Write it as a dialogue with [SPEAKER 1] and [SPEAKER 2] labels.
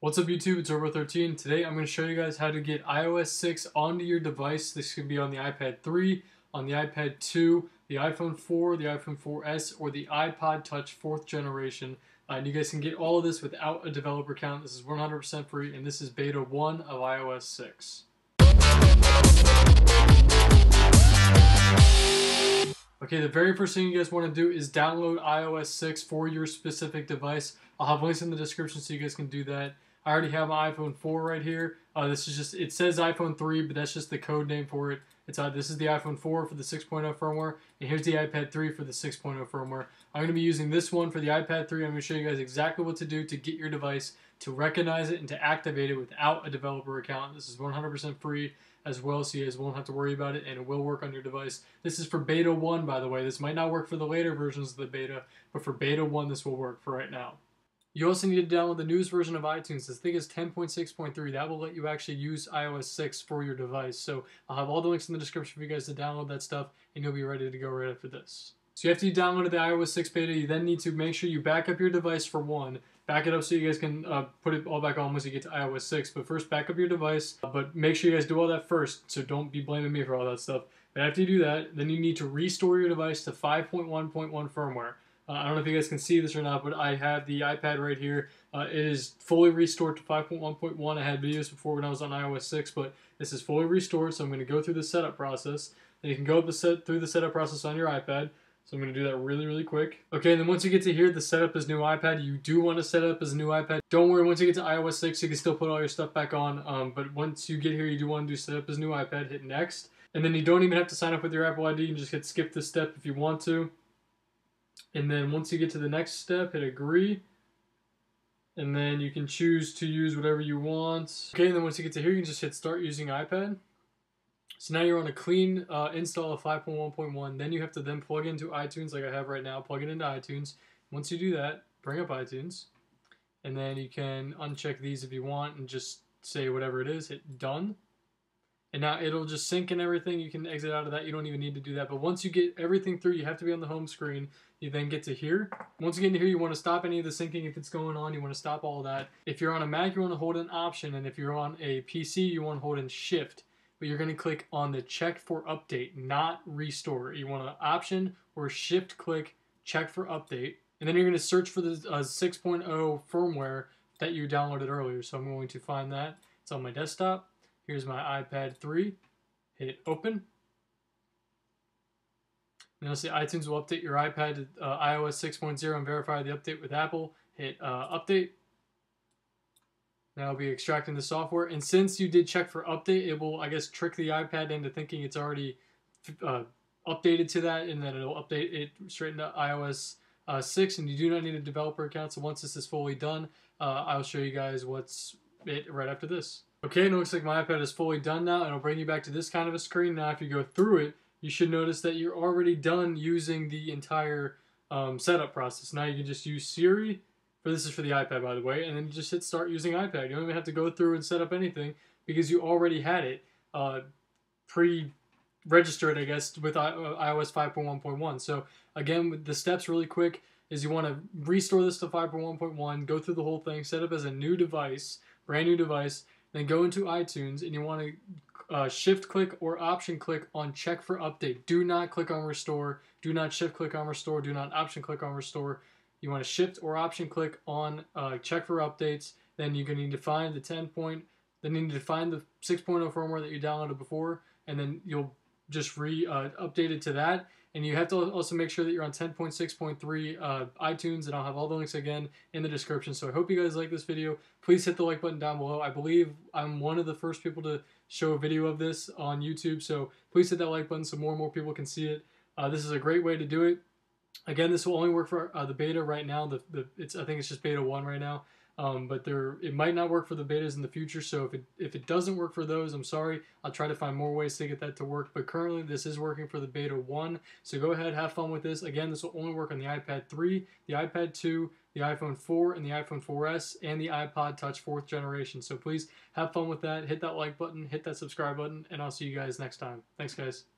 [SPEAKER 1] What's up YouTube, it's Robo13. Today I'm going to show you guys how to get iOS 6 onto your device. This could be on the iPad 3, on the iPad 2, the iPhone 4, the iPhone 4S, or the iPod Touch 4th generation. Uh, and you guys can get all of this without a developer account. This is 100% free, and this is beta 1 of iOS 6. Okay, the very first thing you guys want to do is download iOS 6 for your specific device. I'll have links in the description so you guys can do that. I already have my iPhone 4 right here. Uh, this is just, it says iPhone 3, but that's just the code name for it. It's uh, This is the iPhone 4 for the 6.0 firmware, and here's the iPad 3 for the 6.0 firmware. I'm going to be using this one for the iPad 3. I'm going to show you guys exactly what to do to get your device to recognize it and to activate it without a developer account. This is 100% free as well, so you guys won't have to worry about it, and it will work on your device. This is for beta 1, by the way. This might not work for the later versions of the beta, but for beta 1, this will work for right now. You also need to download the newest version of iTunes. This thing is 10.6.3. That will let you actually use iOS 6 for your device. So I'll have all the links in the description for you guys to download that stuff, and you'll be ready to go right after this. So after you downloaded the iOS 6 beta, you then need to make sure you back up your device for one. Back it up so you guys can uh, put it all back on once you get to iOS 6. But first, back up your device. But make sure you guys do all that first, so don't be blaming me for all that stuff. But after you do that, then you need to restore your device to 5.1.1 firmware. Uh, I don't know if you guys can see this or not, but I have the iPad right here. Uh, it is fully restored to 5.1.1. I had videos before when I was on iOS 6, but this is fully restored, so I'm going to go through the setup process. And you can go up the set, through the setup process on your iPad. So I'm going to do that really, really quick. Okay, and then once you get to here, the setup as new iPad, you do want to set up as a new iPad. Don't worry, once you get to iOS 6, you can still put all your stuff back on. Um, but once you get here, you do want to do setup as new iPad, hit next. And then you don't even have to sign up with your Apple ID. You can just hit skip this step if you want to. And then once you get to the next step, hit agree. And then you can choose to use whatever you want. Okay, and then once you get to here, you can just hit start using iPad. So now you're on a clean uh, install of 5.1.1. Then you have to then plug into iTunes like I have right now. Plug it into iTunes. Once you do that, bring up iTunes. And then you can uncheck these if you want and just say whatever it is. Hit done. And now it'll just sync and everything. You can exit out of that. You don't even need to do that. But once you get everything through, you have to be on the home screen. You then get to here. Once you get to here, you want to stop any of the syncing if it's going on. You want to stop all that. If you're on a Mac, you want to hold an Option. And if you're on a PC, you want to hold in Shift. But you're going to click on the check for update, not restore. You want to Option or Shift click check for update. And then you're going to search for the uh, 6.0 firmware that you downloaded earlier. So I'm going to find that. It's on my desktop. Here's my iPad 3. Hit open. You'll see iTunes will update your iPad to uh, iOS 6.0 and verify the update with Apple. Hit uh, update. Now it'll be extracting the software. And since you did check for update, it will, I guess, trick the iPad into thinking it's already uh, updated to that and then it'll update it straight into iOS uh, 6. And you do not need a developer account. So once this is fully done, uh, I'll show you guys what's it right after this. Okay, and it looks like my iPad is fully done now, and it'll bring you back to this kind of a screen. Now, if you go through it, you should notice that you're already done using the entire um, setup process. Now you can just use Siri, for this is for the iPad, by the way, and then just hit start using iPad. You don't even have to go through and set up anything because you already had it uh, pre-registered, I guess, with iOS 5.1.1. So again, the steps really quick is you want to restore this to 5.1.1, go through the whole thing, set up as a new device, brand new device, then go into iTunes and you want to uh, shift click or option click on check for update. Do not click on restore. Do not shift click on restore. Do not option click on restore. You want to shift or option click on uh, check for updates. Then you're going to need to find the 10 point. Then you need to find the 6.0 firmware that you downloaded before, and then you'll just re uh, update it to that. And you have to also make sure that you're on 10.6.3 uh, iTunes, and I'll have all the links again in the description. So I hope you guys like this video. Please hit the like button down below. I believe I'm one of the first people to show a video of this on YouTube, so please hit that like button so more and more people can see it. Uh, this is a great way to do it. Again, this will only work for uh, the beta right now. The, the it's I think it's just beta one right now. Um, but there, it might not work for the betas in the future. So if it if it doesn't work for those, I'm sorry. I'll try to find more ways to get that to work. But currently, this is working for the beta one. So go ahead, have fun with this. Again, this will only work on the iPad 3, the iPad 2, the iPhone 4, and the iPhone 4S, and the iPod Touch fourth generation. So please have fun with that. Hit that like button, hit that subscribe button, and I'll see you guys next time. Thanks, guys.